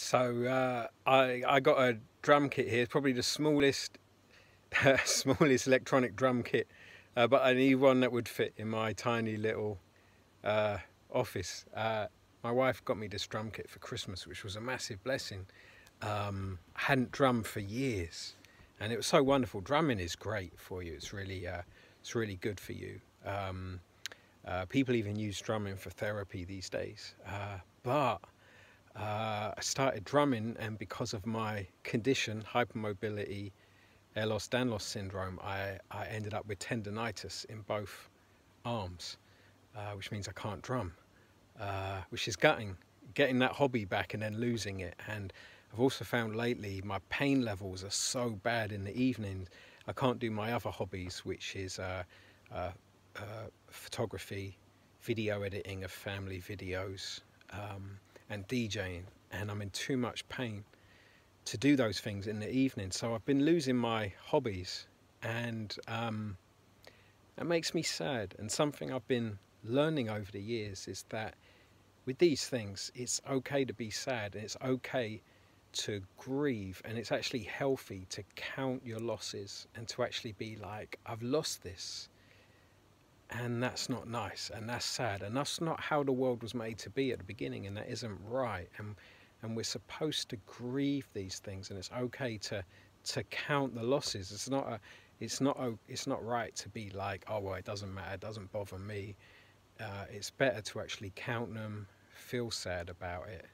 So uh, I, I got a drum kit here, it's probably the smallest, smallest electronic drum kit, uh, but I need one that would fit in my tiny little uh, office. Uh, my wife got me this drum kit for Christmas, which was a massive blessing. Um, I hadn't drummed for years, and it was so wonderful. Drumming is great for you. It's really, uh, it's really good for you. Um, uh, people even use drumming for therapy these days, but uh, I started drumming and because of my condition, hypermobility, Ehlers-Danlos syndrome, I, I ended up with tendonitis in both arms, uh, which means I can't drum, uh, which is gutting, getting that hobby back and then losing it. And I've also found lately my pain levels are so bad in the evenings, I can't do my other hobbies, which is uh, uh, uh, photography, video editing of family videos, um, and DJing, and I'm in too much pain to do those things in the evening. So I've been losing my hobbies, and um, makes me sad. And something I've been learning over the years is that with these things, it's okay to be sad, and it's okay to grieve, and it's actually healthy to count your losses and to actually be like, I've lost this and that's not nice and that's sad and that's not how the world was made to be at the beginning and that isn't right and and we're supposed to grieve these things and it's okay to to count the losses. It's not a it's not a, it's not right to be like oh well it doesn't matter it doesn't bother me. Uh, it's better to actually count them feel sad about it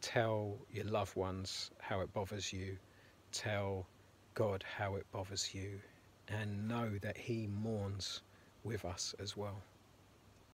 tell your loved ones how it bothers you tell God how it bothers you and know that he mourns with us as well.